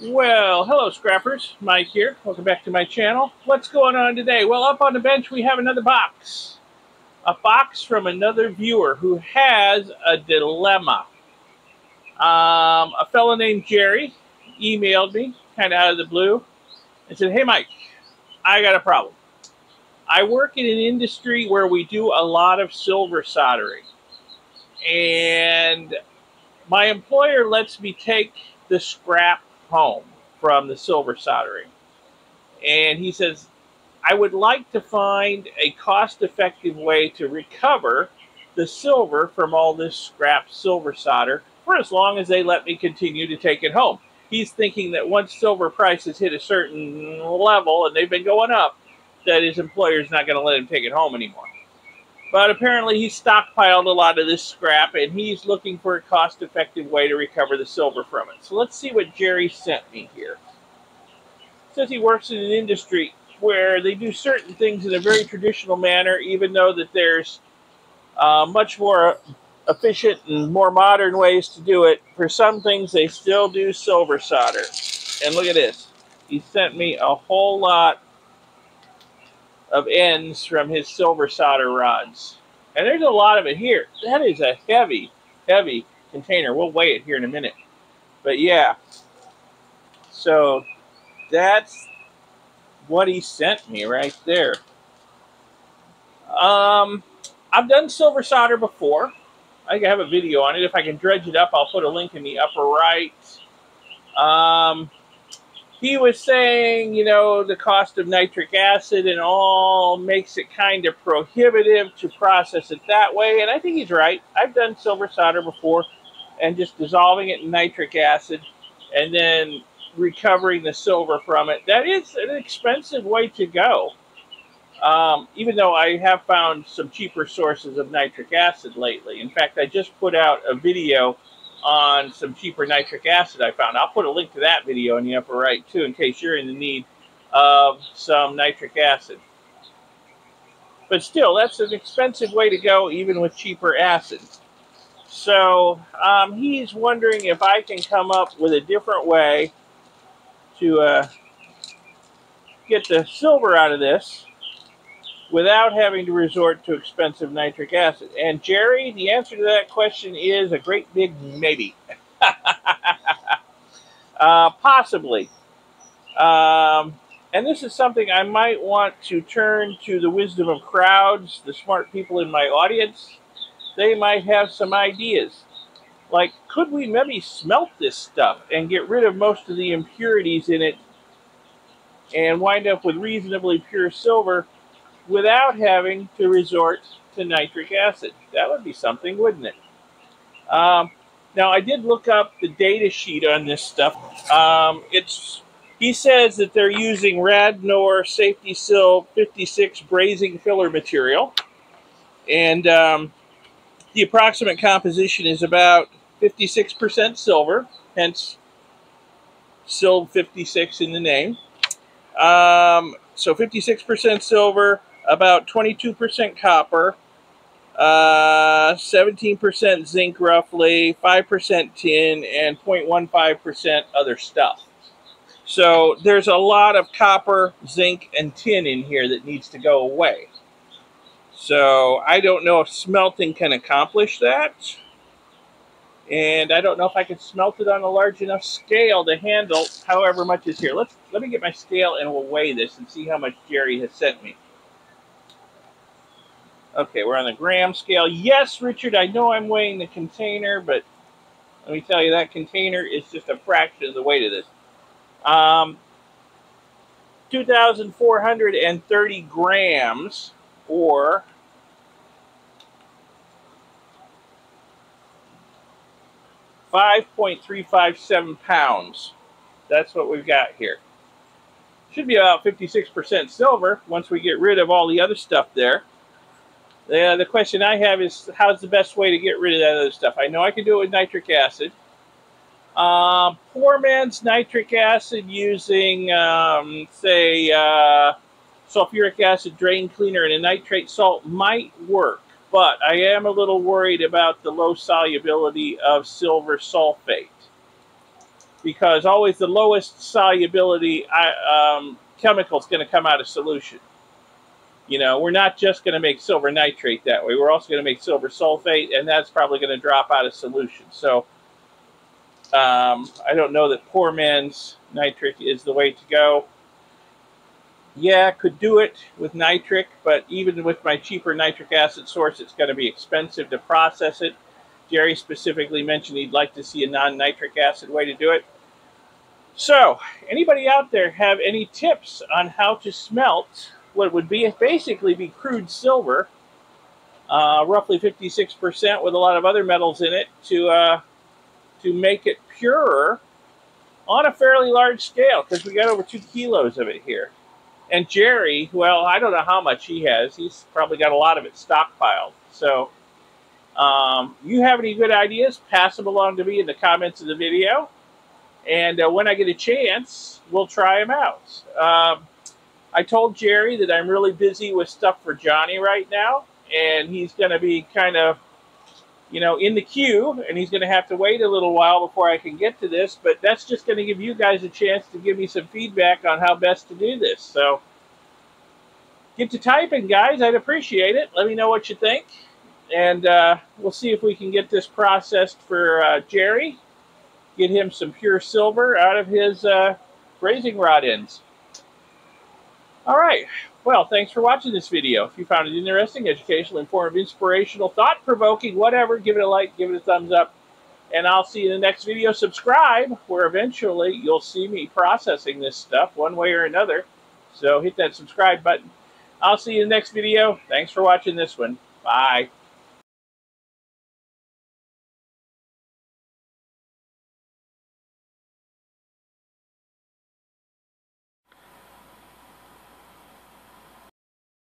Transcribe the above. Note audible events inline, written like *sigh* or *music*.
Well, hello scrappers, Mike here. Welcome back to my channel. What's going on today? Well, up on the bench we have another box. A box from another viewer who has a dilemma. Um, a fellow named Jerry emailed me, kind of out of the blue, and said, Hey Mike, I got a problem. I work in an industry where we do a lot of silver soldering. And my employer lets me take the scrap home from the silver soldering. And he says, I would like to find a cost effective way to recover the silver from all this scrap silver solder for as long as they let me continue to take it home. He's thinking that once silver prices hit a certain level, and they've been going up, that his employer is not going to let him take it home anymore. But apparently he stockpiled a lot of this scrap and he's looking for a cost-effective way to recover the silver from it. So let's see what Jerry sent me here. Says he works in an industry where they do certain things in a very traditional manner, even though that there's uh, much more efficient and more modern ways to do it. For some things, they still do silver solder. And look at this. He sent me a whole lot of ends from his silver solder rods. And there's a lot of it here. That is a heavy, heavy container. We'll weigh it here in a minute. But yeah. So that's what he sent me right there. Um, I've done silver solder before. I have a video on it. If I can dredge it up, I'll put a link in the upper right. Um, he was saying, you know, the cost of nitric acid and all makes it kind of prohibitive to process it that way. And I think he's right. I've done silver solder before and just dissolving it in nitric acid and then recovering the silver from it. That is an expensive way to go. Um, even though I have found some cheaper sources of nitric acid lately. In fact, I just put out a video on some cheaper nitric acid I found. I'll put a link to that video in the upper right too in case you're in the need of some nitric acid. But still, that's an expensive way to go even with cheaper acid. So um, he's wondering if I can come up with a different way to uh, get the silver out of this without having to resort to expensive nitric acid? And Jerry, the answer to that question is a great big maybe. *laughs* uh, possibly. Um, and this is something I might want to turn to the wisdom of crowds, the smart people in my audience. They might have some ideas. Like, could we maybe smelt this stuff and get rid of most of the impurities in it and wind up with reasonably pure silver without having to resort to nitric acid. That would be something, wouldn't it? Um, now, I did look up the data sheet on this stuff. Um, it's he says that they're using Radnor Safety Silv 56 brazing filler material, and um, the approximate composition is about 56% silver, hence SIL 56 in the name. Um, so 56% silver, about 22% copper, 17% uh, zinc roughly, 5% tin, and 0.15% other stuff. So there's a lot of copper, zinc, and tin in here that needs to go away. So I don't know if smelting can accomplish that. And I don't know if I can smelt it on a large enough scale to handle however much is here. Let's let me get my scale and we'll weigh this and see how much Jerry has sent me. Okay, we're on the gram scale. Yes, Richard, I know I'm weighing the container, but let me tell you, that container is just a fraction of the weight of this. Um, 2,430 grams, or Five point three five seven pounds. That's what we've got here. Should be about 56% silver once we get rid of all the other stuff there. The, the question I have is, how's the best way to get rid of that other stuff? I know I can do it with nitric acid. Um, poor man's nitric acid using, um, say, uh, sulfuric acid drain cleaner and a nitrate salt might work, but I am a little worried about the low solubility of silver sulfate. because always the lowest solubility um, chemical is going to come out of solution. You know, we're not just going to make silver nitrate that way. We're also going to make silver sulfate, and that's probably going to drop out of solution. So um, I don't know that poor man's nitric is the way to go. Yeah, could do it with nitric, but even with my cheaper nitric acid source, it's going to be expensive to process it. Jerry specifically mentioned he'd like to see a non-nitric acid way to do it. So, anybody out there have any tips on how to smelt what would be basically be crude silver, uh, roughly 56% with a lot of other metals in it, to uh, to make it purer on a fairly large scale because we got over two kilos of it here. And Jerry, well, I don't know how much he has. He's probably got a lot of it stockpiled. So um, you have any good ideas, pass them along to me in the comments of the video. And uh, when I get a chance, we'll try them out. Um, I told Jerry that I'm really busy with stuff for Johnny right now. And he's going to be kind of you know, in the queue, and he's going to have to wait a little while before I can get to this, but that's just going to give you guys a chance to give me some feedback on how best to do this. So get to typing, guys. I'd appreciate it. Let me know what you think, and uh, we'll see if we can get this processed for uh, Jerry, get him some pure silver out of his uh, brazing rod ends. All right. Well, thanks for watching this video. If you found it interesting, educational, informative, inspirational, thought-provoking, whatever, give it a like, give it a thumbs up, and I'll see you in the next video. Subscribe, where eventually you'll see me processing this stuff one way or another. So hit that subscribe button. I'll see you in the next video. Thanks for watching this one. Bye.